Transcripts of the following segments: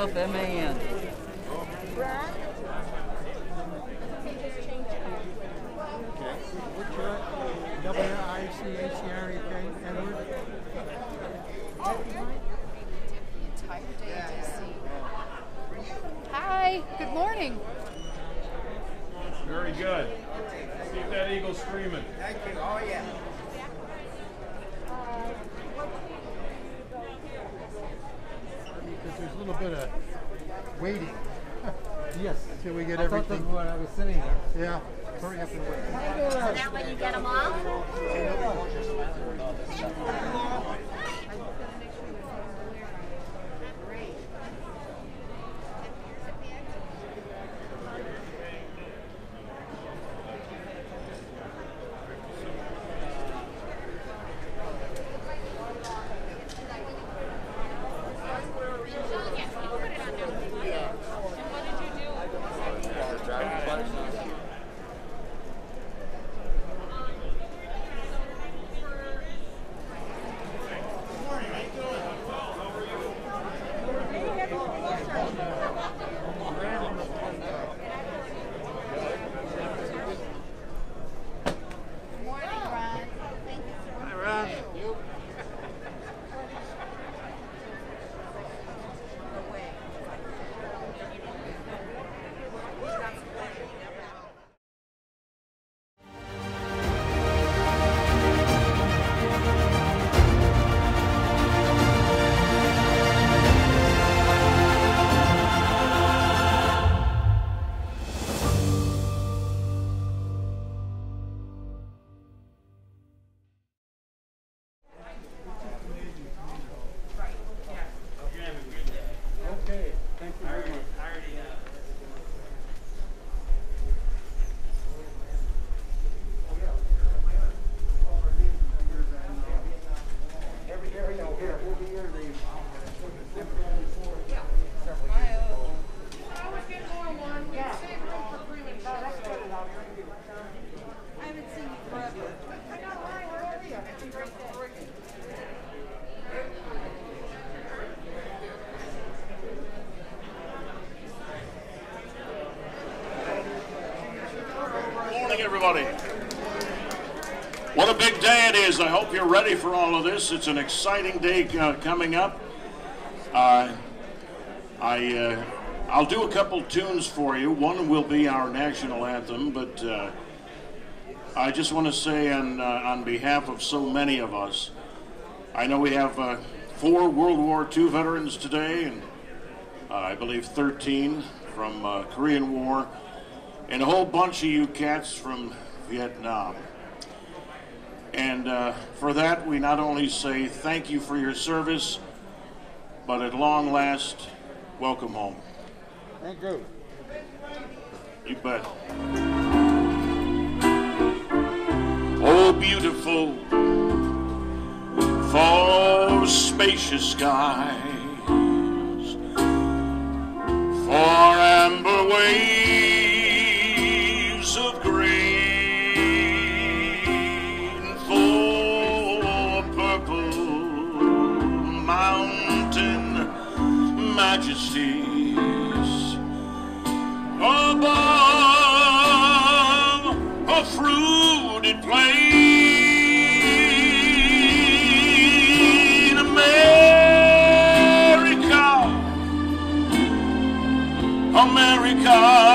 A everybody. What a big day it is. I hope you're ready for all of this. It's an exciting day uh, coming up. Uh, I, uh, I'll do a couple tunes for you. One will be our national anthem, but uh, I just want to say on, uh, on behalf of so many of us, I know we have uh, four World War II veterans today, and I believe 13 from Korean War and a whole bunch of you cats from Vietnam. And uh, for that, we not only say thank you for your service, but at long last, welcome home. Thank you. You bet. Oh, beautiful, for spacious skies, for amber waves above a fruited plain, America, America.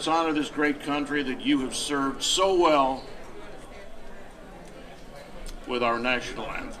let's honor this great country that you have served so well with our national anthem.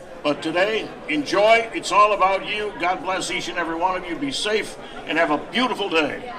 But today, enjoy. It's all about you. God bless each and every one of you. Be safe and have a beautiful day.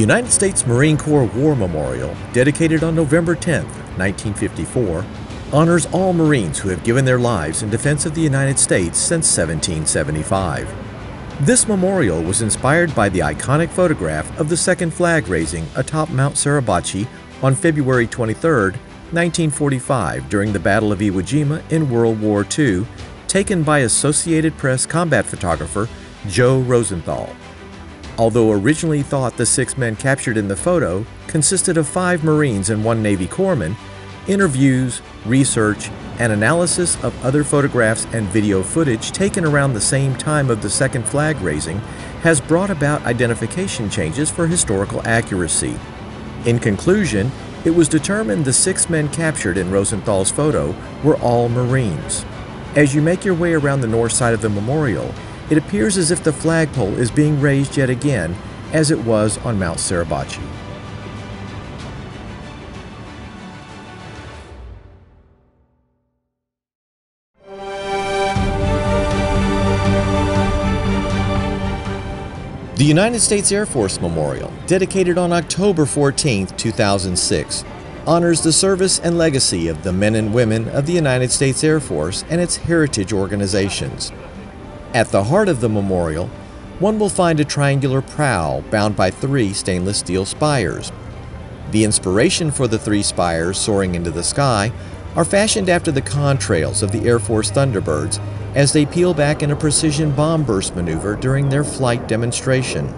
United States Marine Corps War Memorial, dedicated on November 10, 1954, honors all Marines who have given their lives in defense of the United States since 1775. This memorial was inspired by the iconic photograph of the second flag raising atop Mount Suribachi on February 23, 1945, during the Battle of Iwo Jima in World War II, taken by Associated Press combat photographer Joe Rosenthal. Although originally thought the six men captured in the photo consisted of five Marines and one Navy corpsman, interviews, research, and analysis of other photographs and video footage taken around the same time of the second flag raising has brought about identification changes for historical accuracy. In conclusion, it was determined the six men captured in Rosenthal's photo were all Marines. As you make your way around the north side of the memorial, it appears as if the flagpole is being raised yet again, as it was on Mount Suribachi. The United States Air Force Memorial, dedicated on October 14, 2006, honors the service and legacy of the men and women of the United States Air Force and its heritage organizations. At the heart of the memorial, one will find a triangular prow bound by three stainless steel spires. The inspiration for the three spires soaring into the sky are fashioned after the contrails of the Air Force Thunderbirds as they peel back in a precision bomb burst maneuver during their flight demonstration.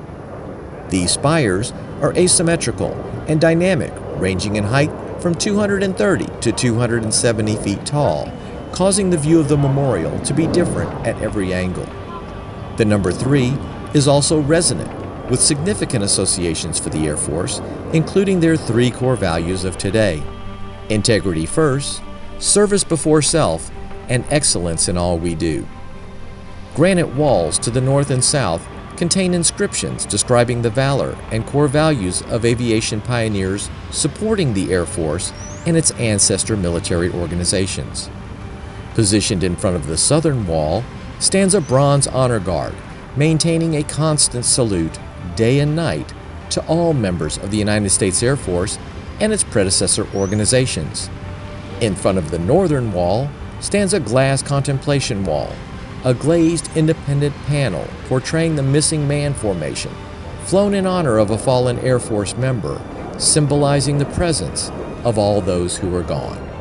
These spires are asymmetrical and dynamic, ranging in height from 230 to 270 feet tall, causing the view of the memorial to be different at every angle. The number 3 is also resonant, with significant associations for the Air Force, including their three core values of today integrity first, service before self, and excellence in all we do. Granite walls to the north and south contain inscriptions describing the valor and core values of aviation pioneers supporting the Air Force and its ancestor military organizations. Positioned in front of the southern wall stands a bronze honor guard, maintaining a constant salute day and night to all members of the United States Air Force and its predecessor organizations. In front of the northern wall stands a glass contemplation wall, a glazed independent panel portraying the missing man formation, flown in honor of a fallen Air Force member, symbolizing the presence of all those who are gone.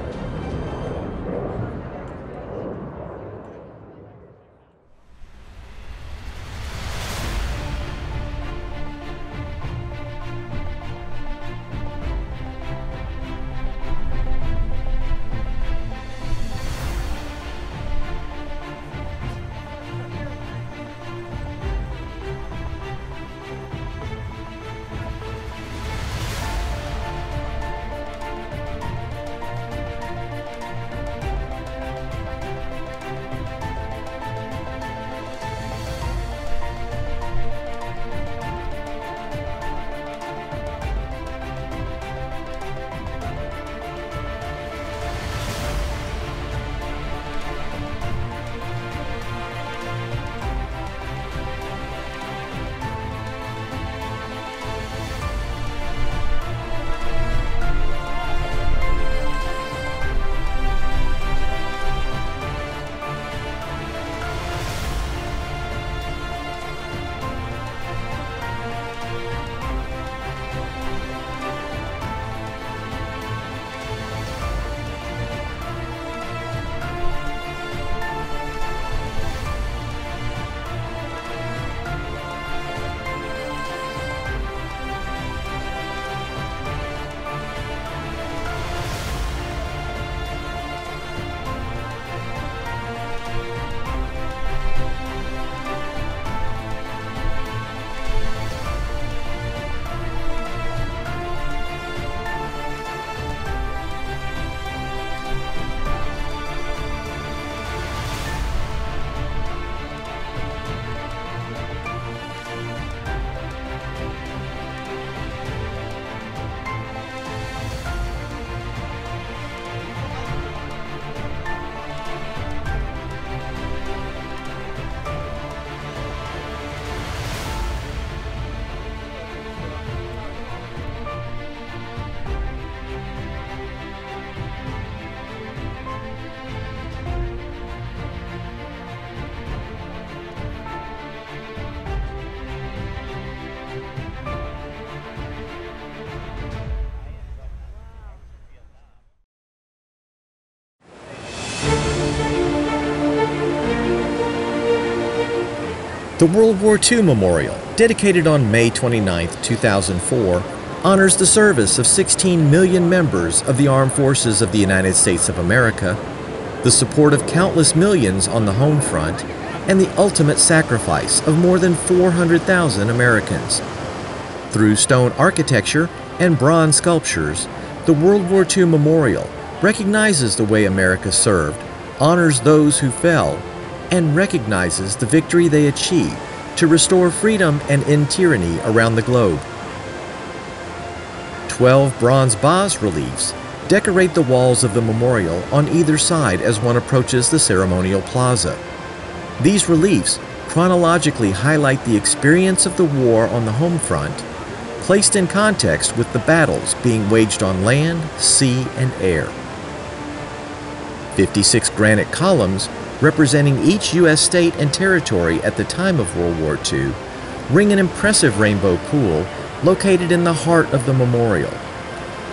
The World War II Memorial, dedicated on May 29, 2004, honors the service of 16 million members of the Armed Forces of the United States of America, the support of countless millions on the home front, and the ultimate sacrifice of more than 400,000 Americans. Through stone architecture and bronze sculptures, the World War II Memorial recognizes the way America served, honors those who fell, and recognizes the victory they achieved to restore freedom and end tyranny around the globe. Twelve bronze bas reliefs decorate the walls of the memorial on either side as one approaches the ceremonial plaza. These reliefs chronologically highlight the experience of the war on the home front, placed in context with the battles being waged on land, sea, and air. 56 granite columns representing each U.S. state and territory at the time of World War II ring an impressive rainbow pool located in the heart of the memorial.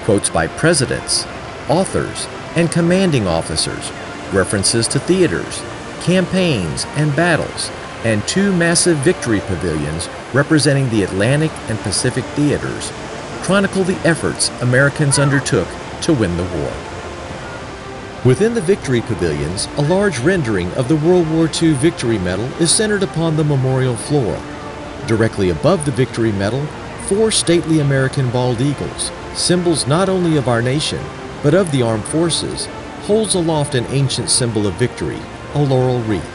Quotes by presidents, authors, and commanding officers, references to theaters, campaigns, and battles, and two massive victory pavilions representing the Atlantic and Pacific theaters chronicle the efforts Americans undertook to win the war. Within the victory pavilions, a large rendering of the World War II Victory Medal is centered upon the memorial floor. Directly above the Victory Medal, four stately American bald eagles, symbols not only of our nation, but of the armed forces, holds aloft an ancient symbol of victory, a laurel wreath.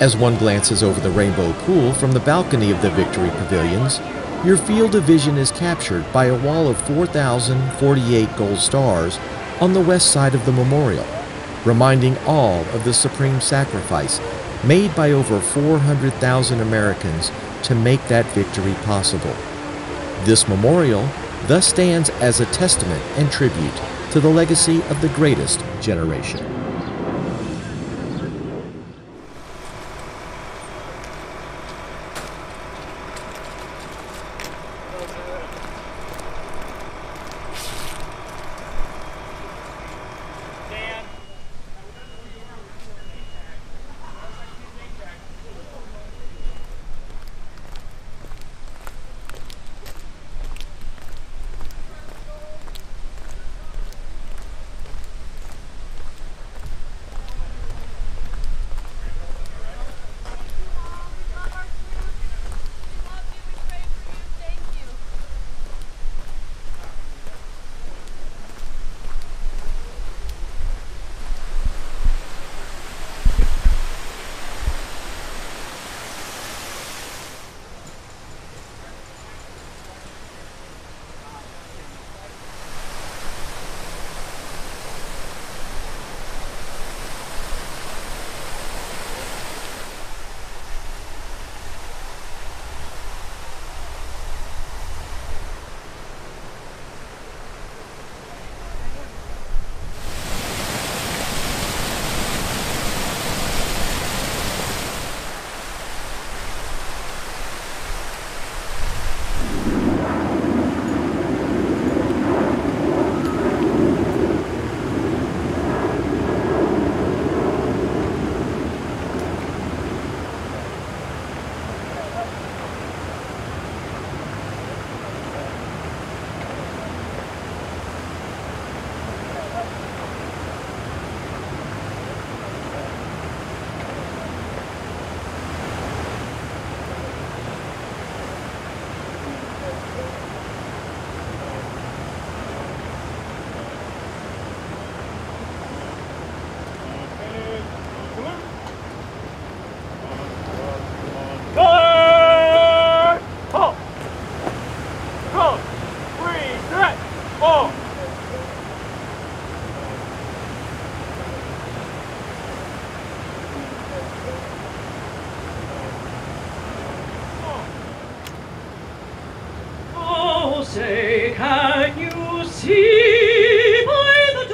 As one glances over the rainbow pool from the balcony of the Victory Pavilions, your field of vision is captured by a wall of 4,048 gold stars on the west side of the memorial, reminding all of the supreme sacrifice made by over 400,000 Americans to make that victory possible. This memorial thus stands as a testament and tribute to the legacy of the greatest generation. See by the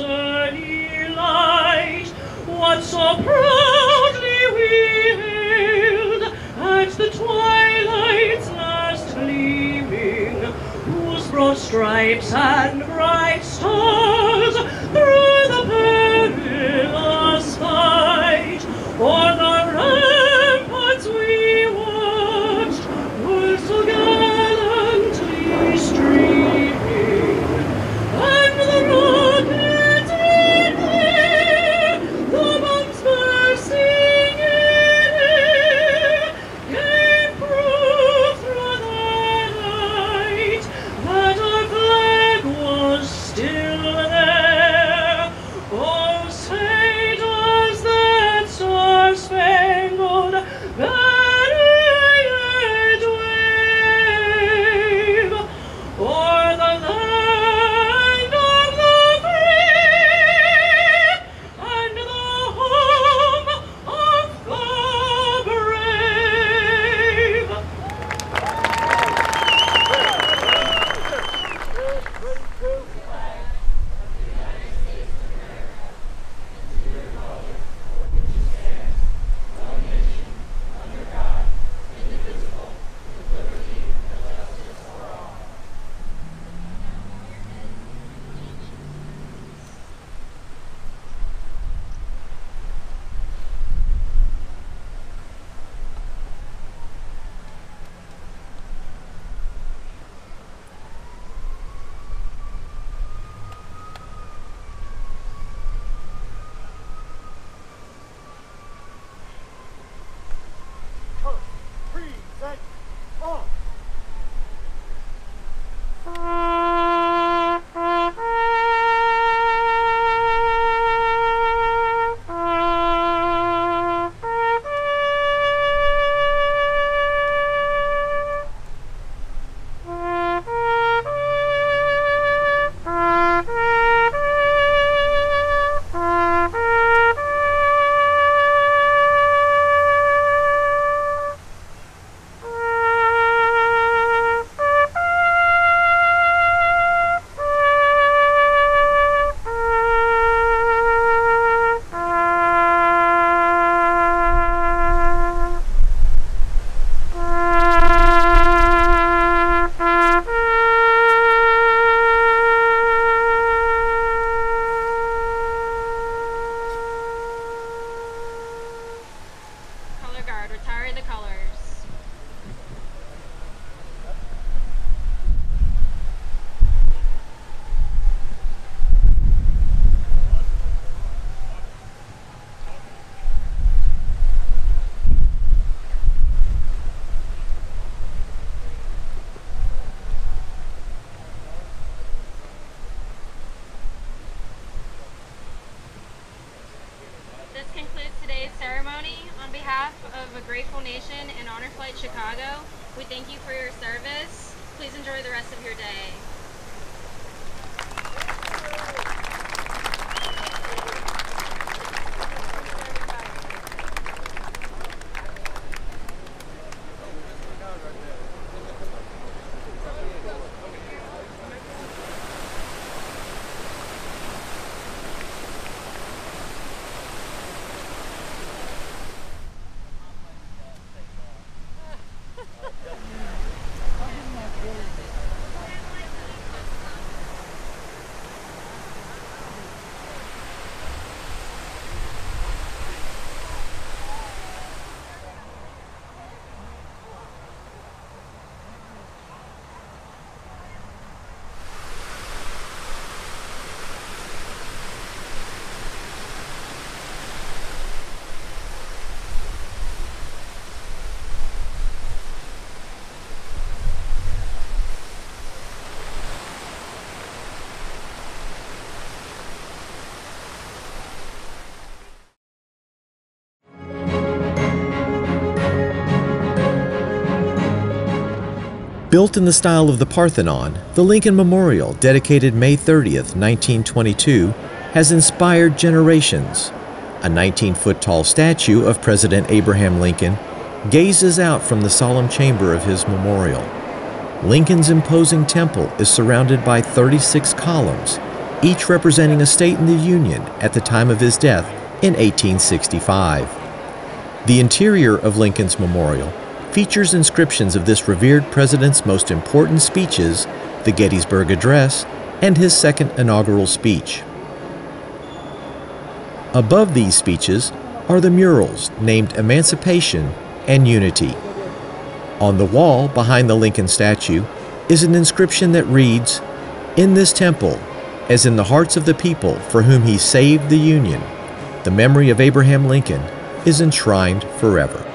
early light what so proudly we hailed the twilight's last gleaming, whose broad stripes and Built in the style of the Parthenon, the Lincoln Memorial, dedicated May 30th, 1922, has inspired generations. A 19 foot tall statue of President Abraham Lincoln gazes out from the solemn chamber of his memorial. Lincoln's imposing temple is surrounded by 36 columns, each representing a state in the Union at the time of his death in 1865. The interior of Lincoln's memorial features inscriptions of this revered president's most important speeches, the Gettysburg Address, and his second inaugural speech. Above these speeches are the murals named Emancipation and Unity. On the wall behind the Lincoln statue is an inscription that reads, In this temple, as in the hearts of the people for whom he saved the Union, the memory of Abraham Lincoln is enshrined forever.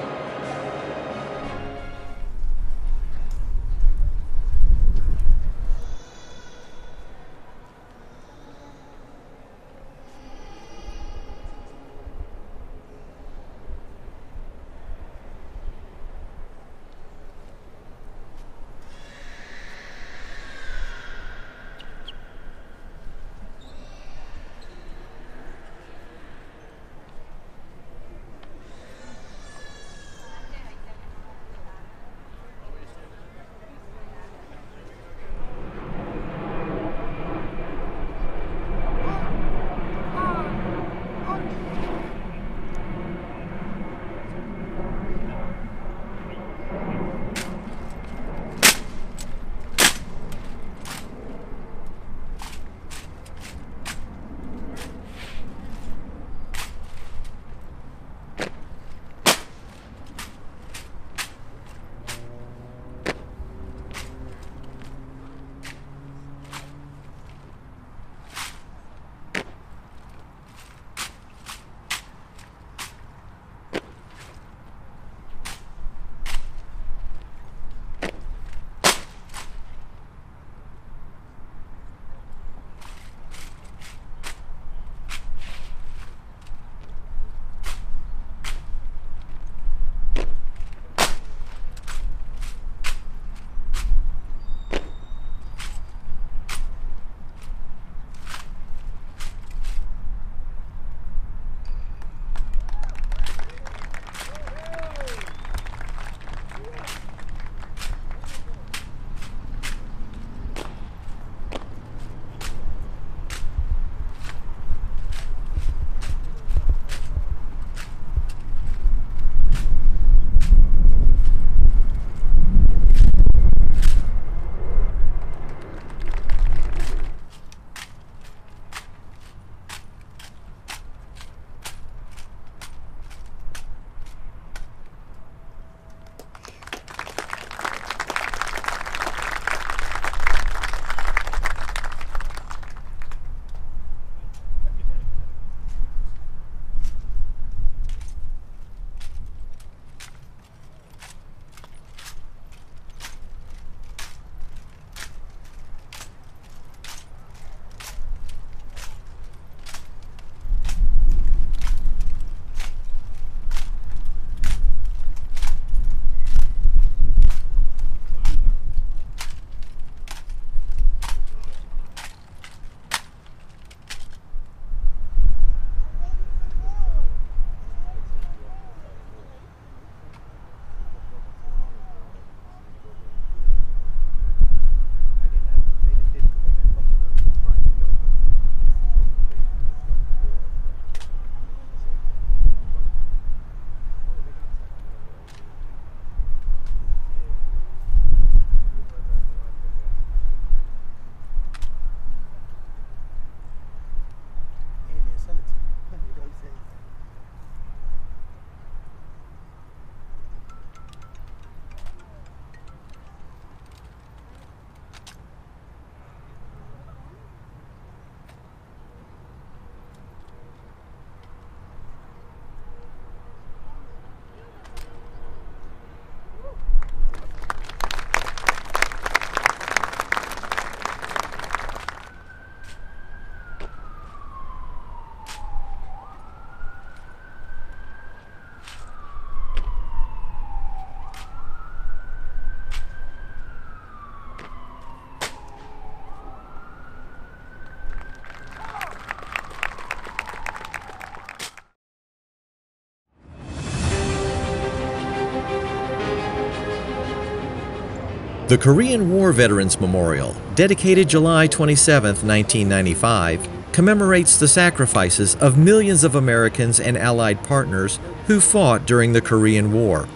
The Korean War Veterans Memorial, dedicated July 27, 1995, commemorates the sacrifices of millions of Americans and Allied partners who fought during the Korean War.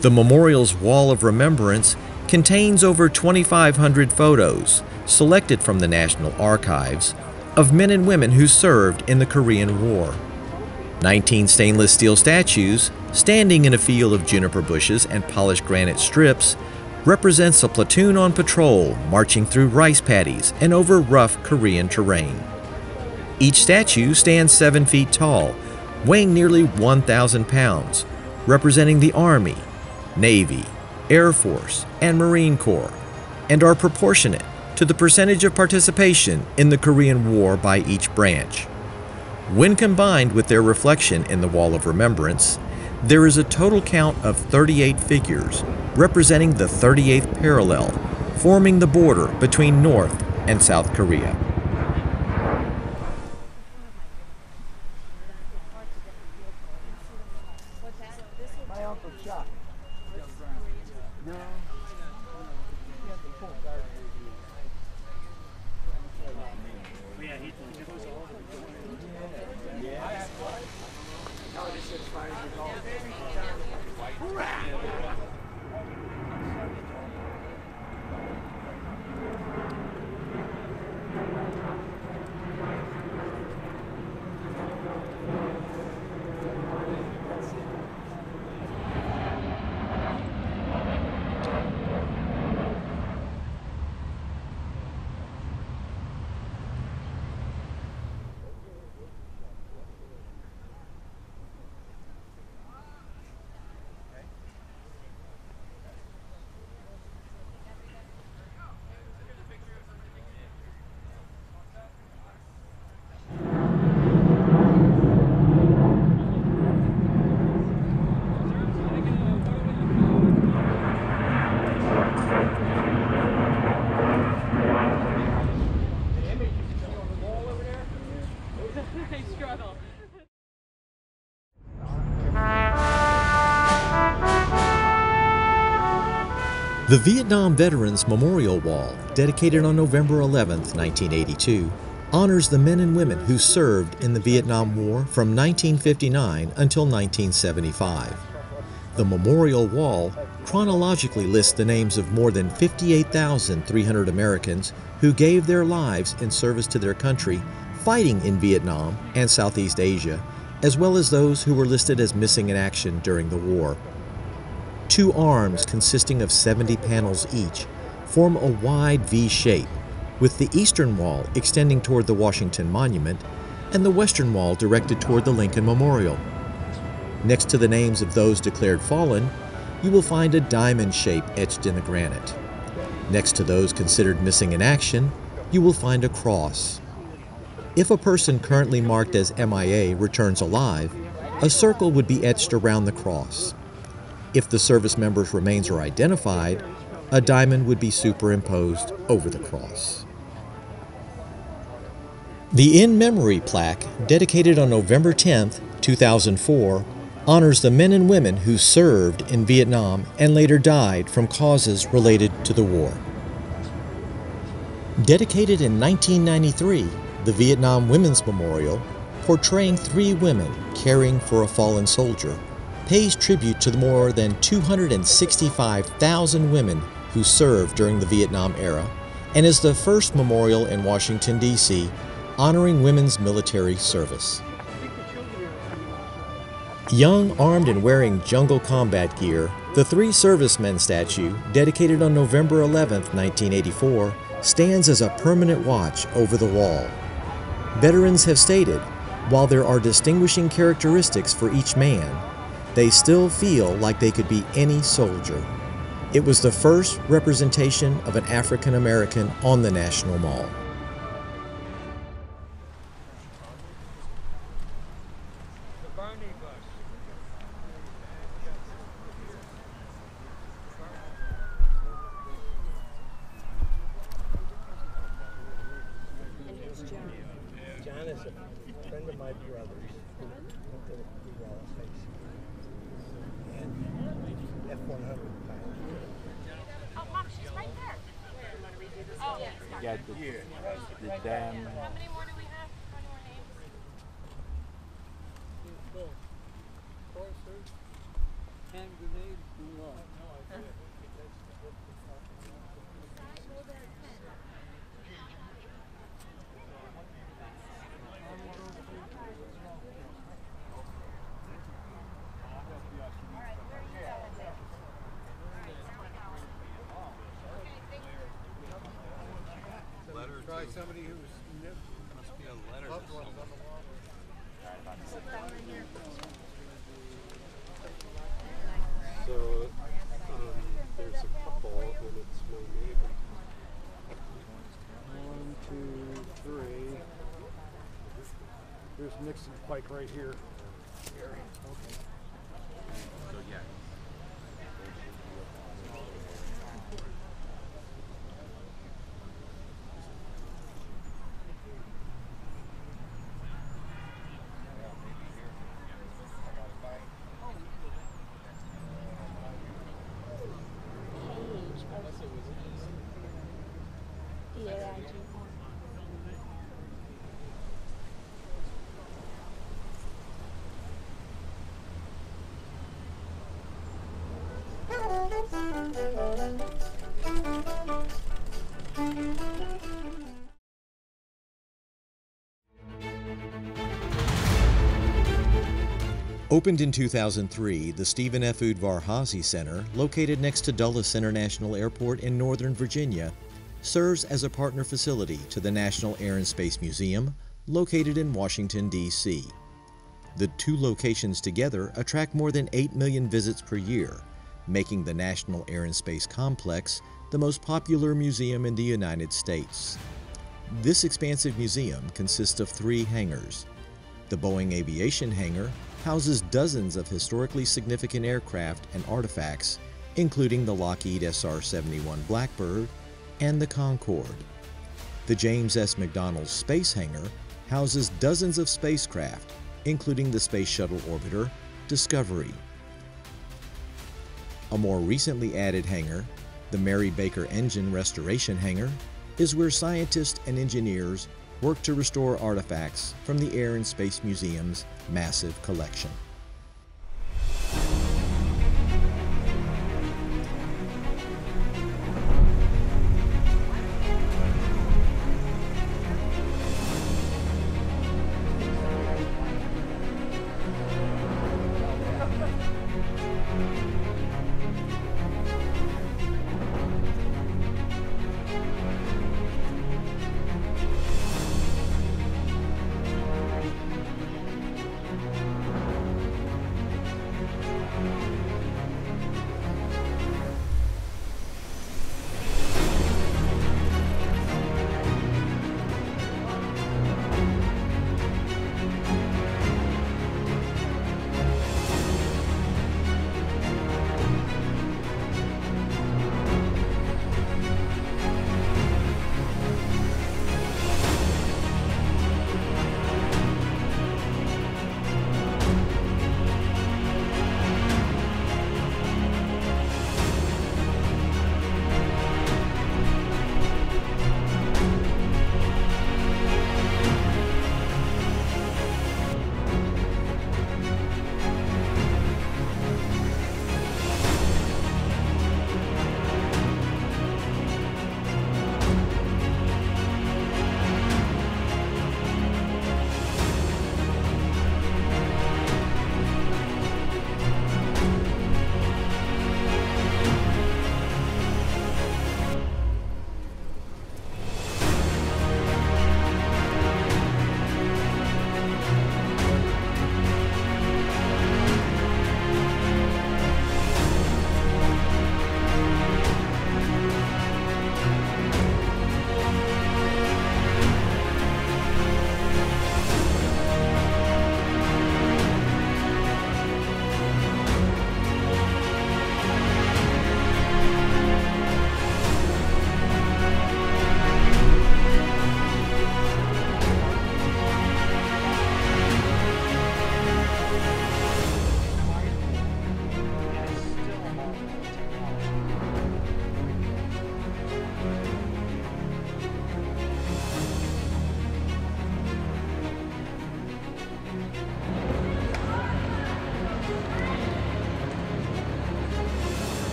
The memorial's wall of remembrance contains over 2,500 photos, selected from the National Archives, of men and women who served in the Korean War. 19 stainless steel statues, standing in a field of juniper bushes and polished granite strips, represents a platoon on patrol marching through rice paddies and over rough Korean terrain. Each statue stands 7 feet tall, weighing nearly 1,000 pounds, representing the Army, Navy, Air Force, and Marine Corps, and are proportionate to the percentage of participation in the Korean War by each branch. When combined with their reflection in the Wall of Remembrance, there is a total count of 38 figures representing the 38th parallel, forming the border between North and South Korea. The Vietnam Veterans Memorial Wall, dedicated on November 11, 1982, honors the men and women who served in the Vietnam War from 1959 until 1975. The memorial wall chronologically lists the names of more than 58,300 Americans who gave their lives in service to their country fighting in Vietnam and Southeast Asia, as well as those who were listed as missing in action during the war. Two arms consisting of 70 panels each form a wide V shape, with the eastern wall extending toward the Washington Monument and the western wall directed toward the Lincoln Memorial. Next to the names of those declared fallen, you will find a diamond shape etched in the granite. Next to those considered missing in action, you will find a cross. If a person currently marked as MIA returns alive, a circle would be etched around the cross. If the service member's remains are identified, a diamond would be superimposed over the cross. The In Memory plaque, dedicated on November 10, 2004, honors the men and women who served in Vietnam and later died from causes related to the war. Dedicated in 1993, the Vietnam Women's Memorial, portraying three women caring for a fallen soldier, pays tribute to the more than 265,000 women who served during the Vietnam era and is the first memorial in Washington, D.C., honoring women's military service. Young, armed, and wearing jungle combat gear, the Three Servicemen statue, dedicated on November 11, 1984, stands as a permanent watch over the wall. Veterans have stated, while there are distinguishing characteristics for each man, they still feel like they could be any soldier. It was the first representation of an African American on the National Mall. Opened in 2003, the Stephen F. Udvar-Hazy Center, located next to Dulles International Airport in Northern Virginia, serves as a partner facility to the National Air and Space Museum, located in Washington, D.C. The two locations together attract more than 8 million visits per year, making the National Air and Space Complex the most popular museum in the United States. This expansive museum consists of three hangars. The Boeing Aviation Hangar houses dozens of historically significant aircraft and artifacts, including the Lockheed SR 71 Blackbird and the Concorde. The James S. McDonnell Space Hangar houses dozens of spacecraft, including the Space Shuttle Orbiter Discovery. A more recently added hangar, the Mary Baker Engen Restoration Hangar, is where scientists and engineers work to restore artifacts from the Air and Space Museum's massive collection.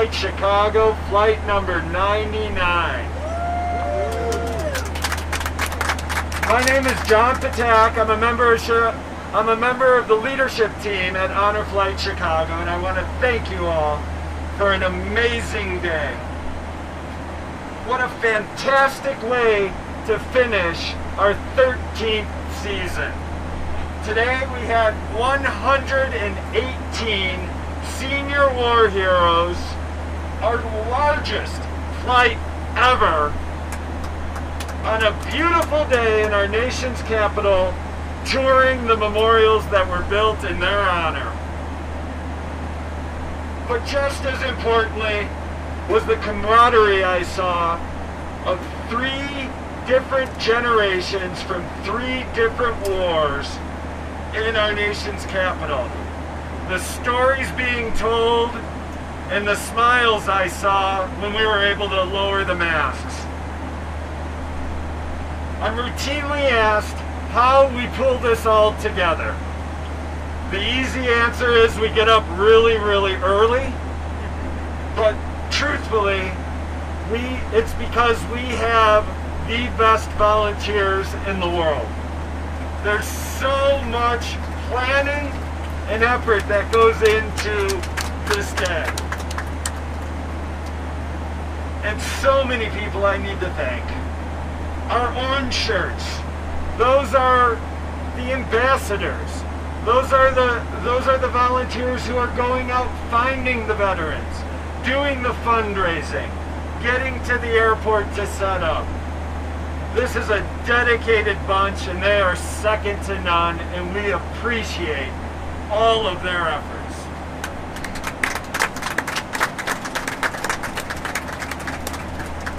Flight Chicago, flight number 99. My name is John Patak. I'm a member of I'm a member of the leadership team at Honor Flight Chicago, and I want to thank you all for an amazing day. What a fantastic way to finish our 13th season. Today we had 118 senior war heroes, our largest flight ever, on a beautiful day in our nation's capital, touring the memorials that were built in their honor. But just as importantly was the camaraderie I saw of three different generations from three different wars in our nation's capital. The stories being told and the smiles I saw when we were able to lower the masks. I'm routinely asked how we pull this all together. The easy answer is we get up really, really early, but truthfully, we it's because we have the best volunteers in the world. There's so much planning and effort that goes into this day. And so many people I need to thank. Our orange shirts, those are the ambassadors. Those are the those are the volunteers who are going out finding the veterans, doing the fundraising, getting to the airport to set up. This is a dedicated bunch and they are second to none and we appreciate all of their efforts.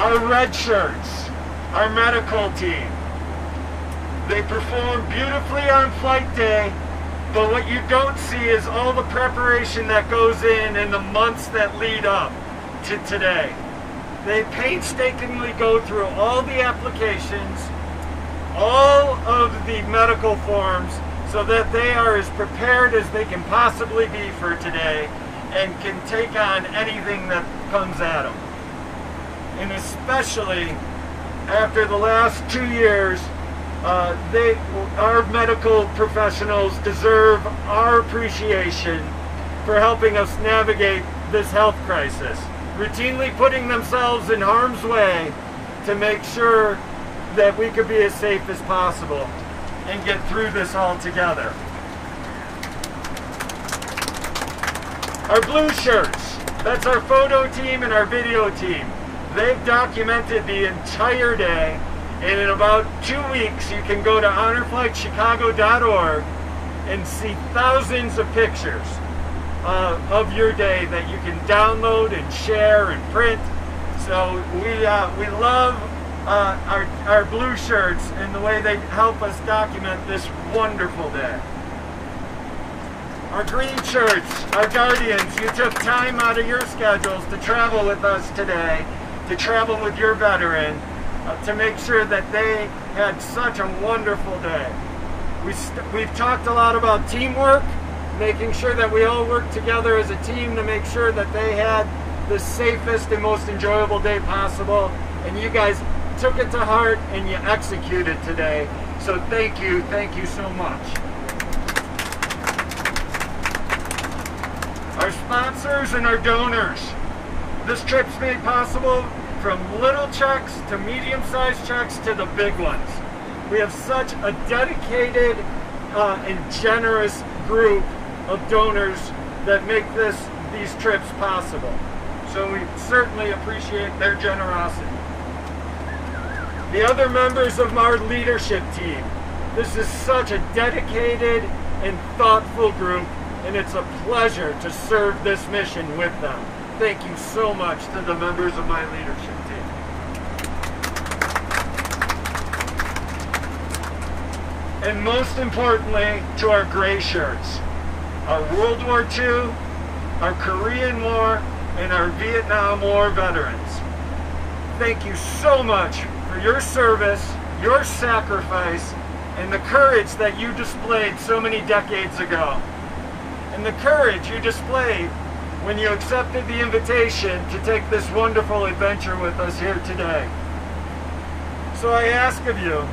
Our red shirts, our medical team, they perform beautifully on flight day, but what you don't see is all the preparation that goes in in the months that lead up to today. They painstakingly go through all the applications, all of the medical forms, so that they are as prepared as they can possibly be for today and can take on anything that comes at them. And especially after the last two years, uh, they, our medical professionals deserve our appreciation for helping us navigate this health crisis routinely putting themselves in harm's way to make sure that we could be as safe as possible and get through this all together. Our blue shirts, that's our photo team and our video team. They've documented the entire day and in about two weeks you can go to honorflightchicago.org and see thousands of pictures uh, of your day that you can download and share and print. So we uh, we love uh, our our blue shirts and the way they help us document this wonderful day. Our green shirts, our guardians, you took time out of your schedules to travel with us today, to travel with your veteran, uh, to make sure that they had such a wonderful day. We we've talked a lot about teamwork making sure that we all work together as a team to make sure that they had the safest and most enjoyable day possible. And you guys took it to heart and you executed today. So thank you, thank you so much. Our sponsors and our donors. This trip's made possible from little checks to medium-sized checks to the big ones. We have such a dedicated uh, and generous group of donors that make this these trips possible. So we certainly appreciate their generosity. The other members of our leadership team. This is such a dedicated and thoughtful group, and it's a pleasure to serve this mission with them. Thank you so much to the members of my leadership team. And most importantly, to our gray shirts our World War II, our Korean War, and our Vietnam War veterans. Thank you so much for your service, your sacrifice, and the courage that you displayed so many decades ago. And the courage you displayed when you accepted the invitation to take this wonderful adventure with us here today. So I ask of you,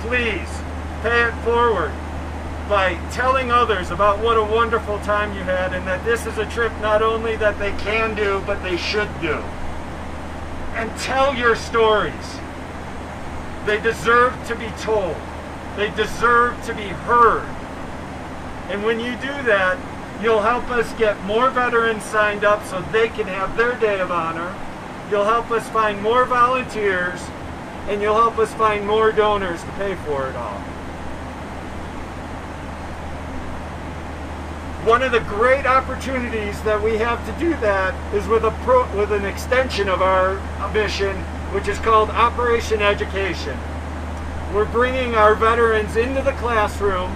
please pay it forward by telling others about what a wonderful time you had and that this is a trip not only that they can do, but they should do. And tell your stories. They deserve to be told. They deserve to be heard. And when you do that, you'll help us get more veterans signed up so they can have their day of honor. You'll help us find more volunteers, and you'll help us find more donors to pay for it all. One of the great opportunities that we have to do that is with a pro, with an extension of our mission, which is called Operation Education. We're bringing our veterans into the classroom,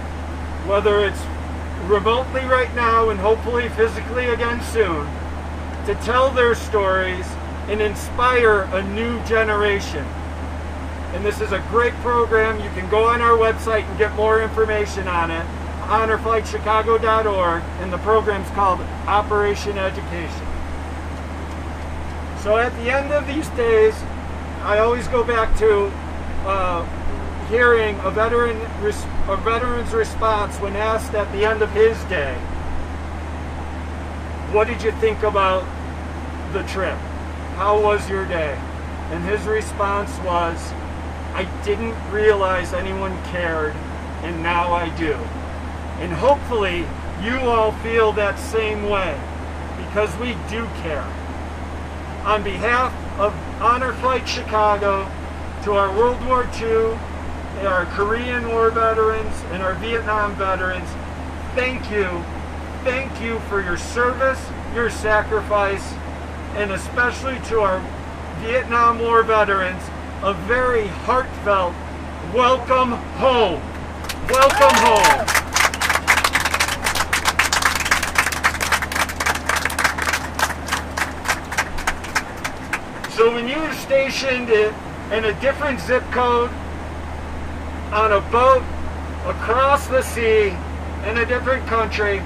whether it's remotely right now and hopefully physically again soon, to tell their stories and inspire a new generation. And this is a great program. You can go on our website and get more information on it, honorflightchicago.org, and the program's called Operation Education. So at the end of these days, I always go back to uh, hearing a veteran a veteran's response when asked at the end of his day, "What did you think about the trip? How was your day?" And his response was, "I didn't realize anyone cared, and now I do." And hopefully, you all feel that same way because we do care. On behalf of Honor Flight Chicago, to our World War II our Korean War veterans and our Vietnam veterans, thank you. Thank you for your service, your sacrifice, and especially to our Vietnam War veterans, a very heartfelt welcome home. Welcome home. So when you were stationed in a different zip code on a boat across the sea in a different country,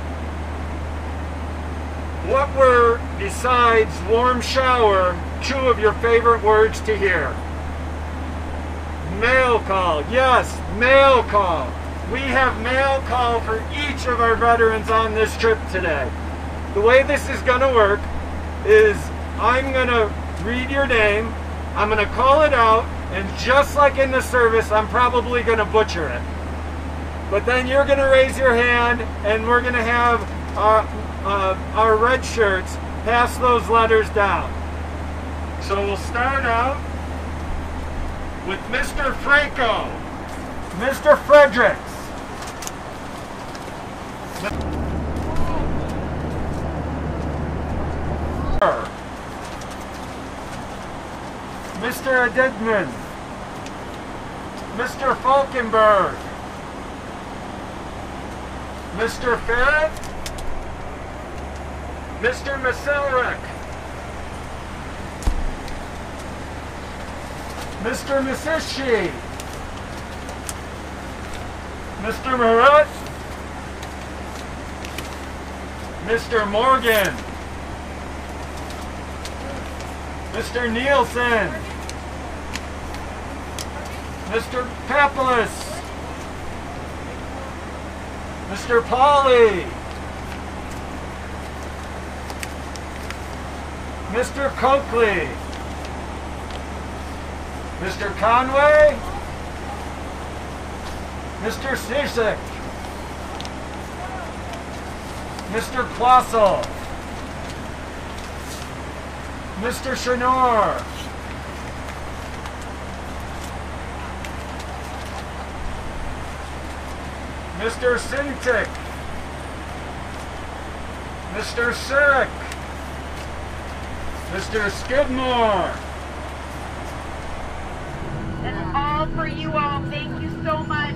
what were, besides warm shower, two of your favorite words to hear? Mail call. Yes, mail call. We have mail call for each of our veterans on this trip today. The way this is going to work is I'm going to read your name, I'm going to call it out, and just like in the service, I'm probably going to butcher it. But then you're going to raise your hand, and we're going to have our, uh, our red shirts pass those letters down. So we'll start out with Mr. Franco, Mr. Fredericks. Mr. Ededman, Mr. Falkenberg, Mr. Ferret, Mr. Maselrek, Mr. Masishi, Mr. Marat, Mr. Morgan, Mr. Nielsen, Mr. Paplis, Mr. Polly, Mr. Coakley, Mr. Conway, Mr. Sisek, Mr. Klossel, Mr. Chenor, Mr. Sintik, Mr. Sirik, Mr. Skidmore. That's all for you all. Thank you so much.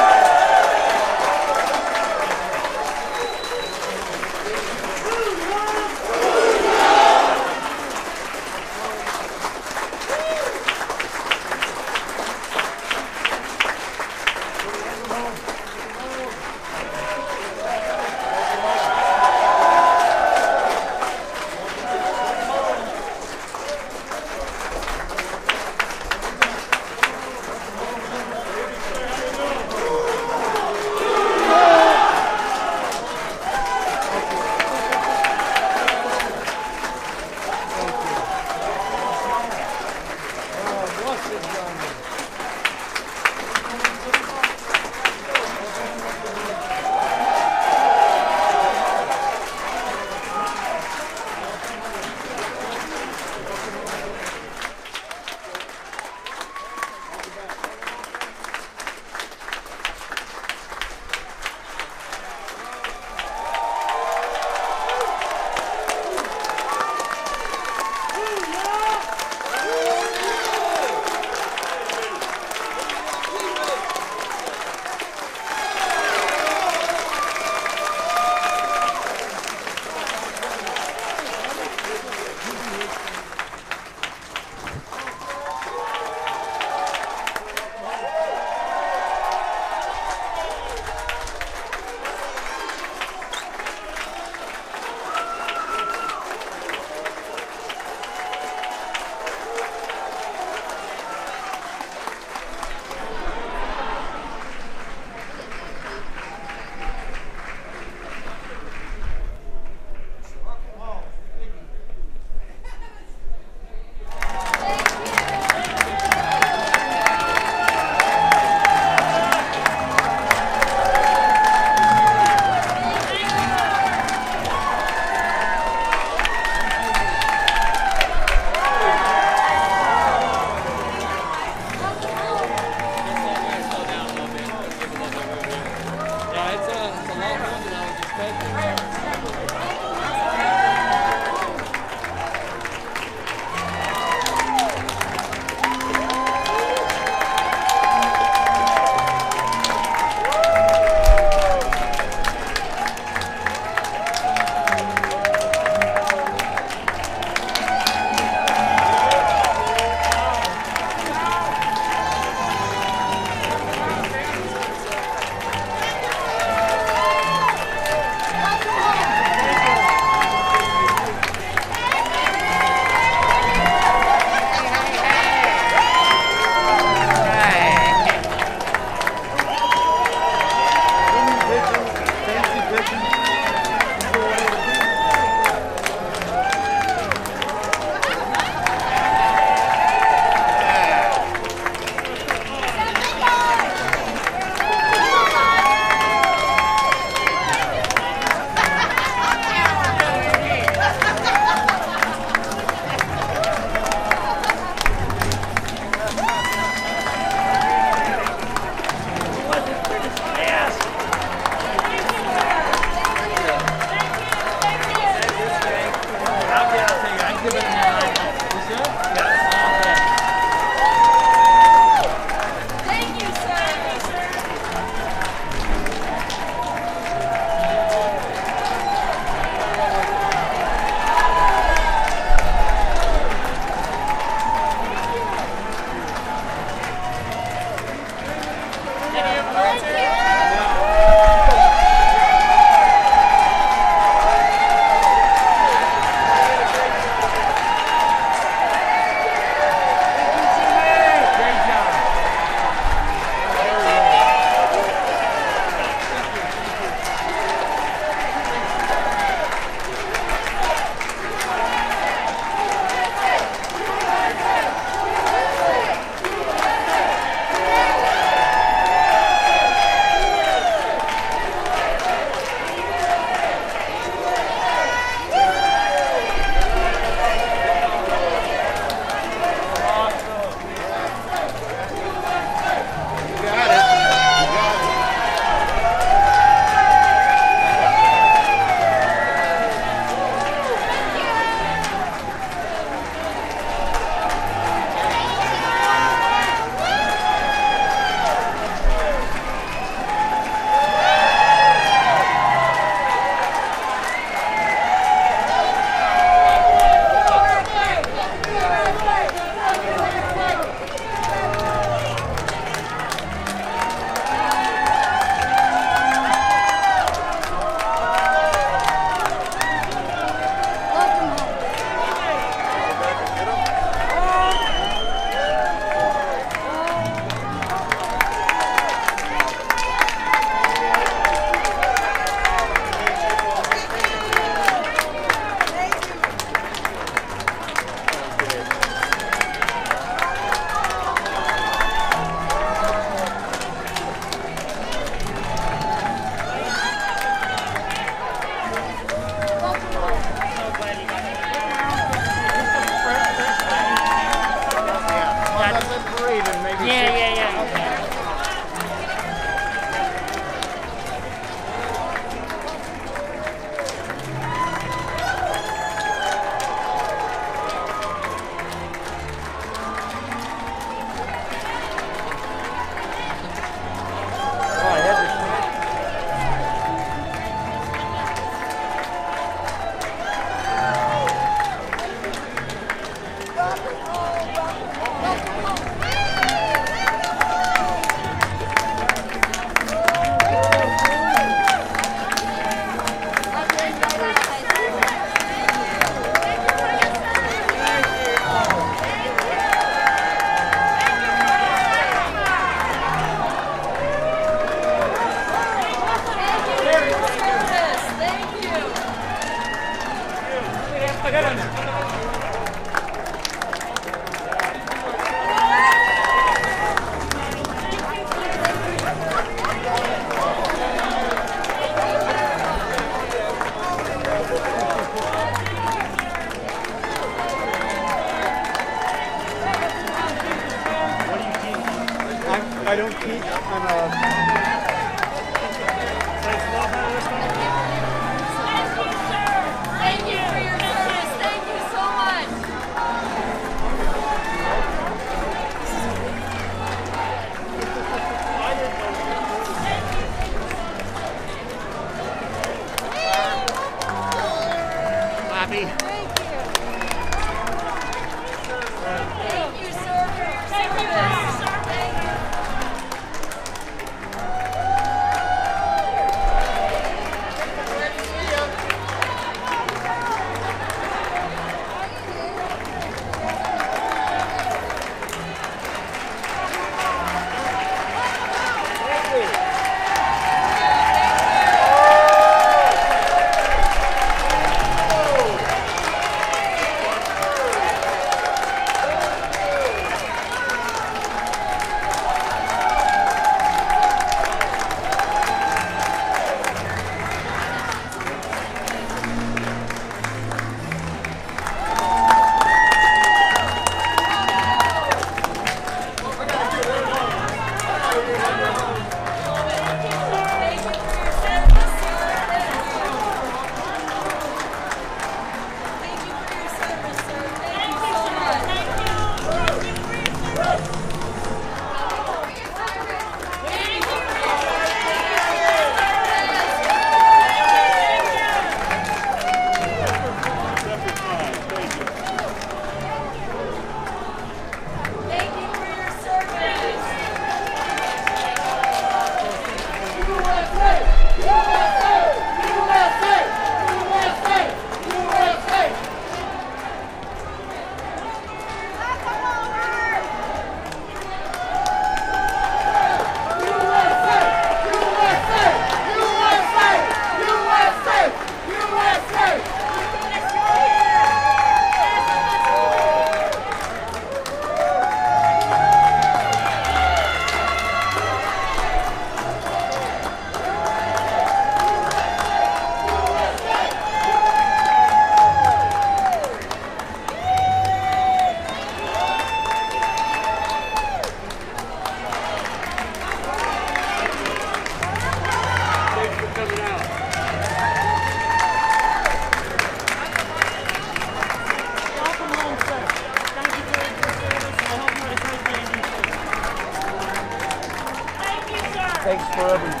club and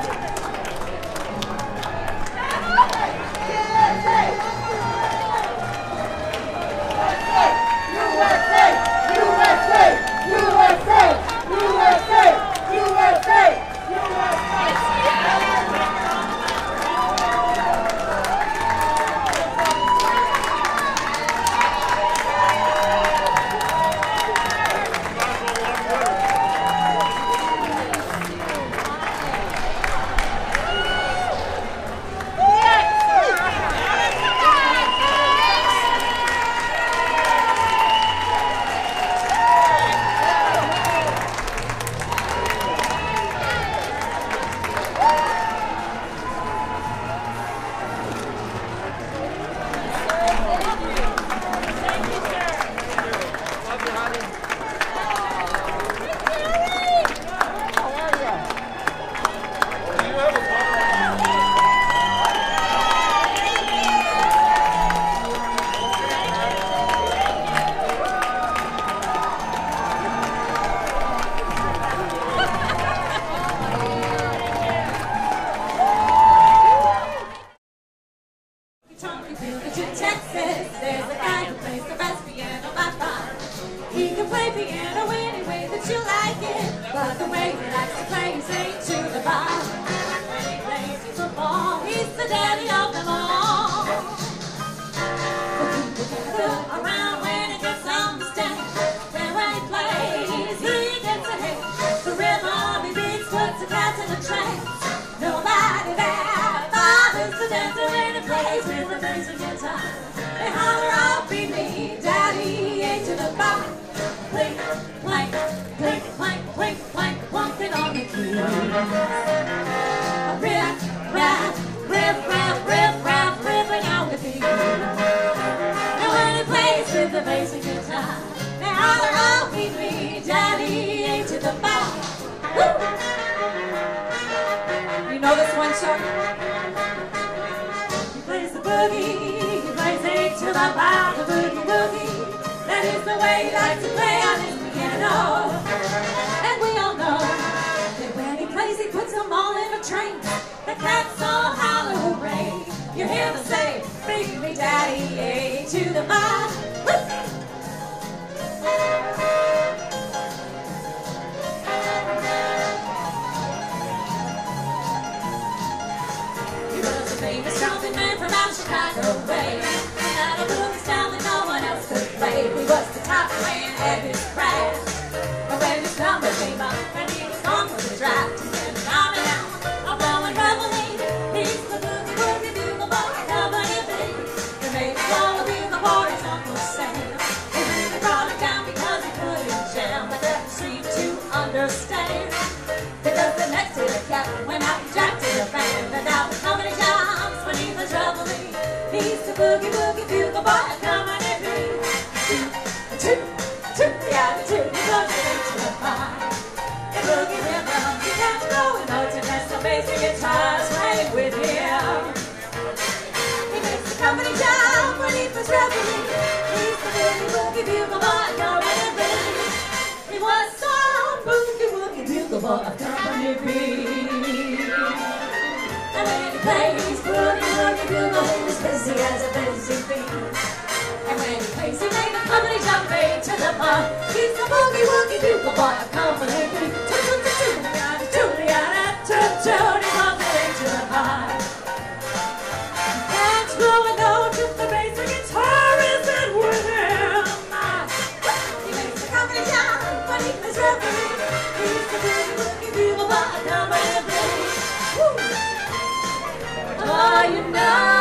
dancer. He plays the boogie, he plays to the bar, the boogie woogie. That is the way he likes to play on his piano. And we all know that when he plays, he puts them all in a train. The cats all holler hooray. You hear them say, bring me daddy A to the bar. Out Chicago way. He had a blues style that no one else could play. He was the top man at his craft. But when his number came up and he was gone for the draft, he said, "Down and down, I'm blowing reveille. He's the boogie woogie bugle boy, company B. He made the all bugle boys Uncle Sam. He really brought it down because he couldn't jam, but that seemed to understand. Because the next day the cat went out and jacked to the band, and now the company He's the boogie woogie bugle boy, company B. Two, two, yeah, two, he goes straight to the pie. The boogie rhythm, he kept going notes and has some basic guitars playing with him. He makes the company jump beneath the jubilee. He's the boogie woogie bugle boy, company B. He was some boogie woogie bugle boy company B. And when he's the woogie woogie doodle, as a plays, Oh,